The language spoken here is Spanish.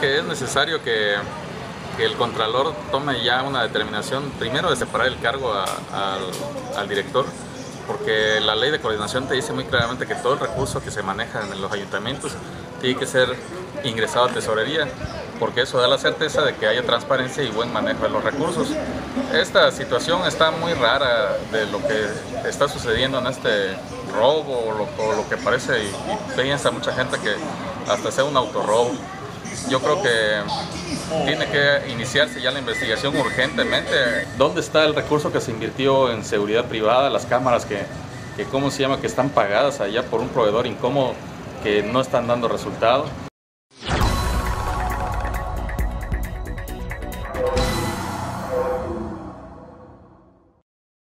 Que es necesario que, que el Contralor tome ya una determinación, primero de separar el cargo a- al, al director, porque la ley de coordinación te dice muy claramente que todo el recurso que se maneja en los ayuntamientos tiene que ser ingresado a tesorería, porque eso da la certeza de que haya transparencia y buen manejo de los recursos. Esta situación está muy rara de lo que está sucediendo en este robo o lo, o lo que parece y, y piensa mucha gente que hasta sea un autorrobo yo creo que tiene que iniciarse ya la investigación urgentemente. ¿Dónde está el recurso que se invirtió en seguridad privada, las cámaras que, que cómo se llama, que están pagadas allá por un proveedor incómodo que no están dando resultado?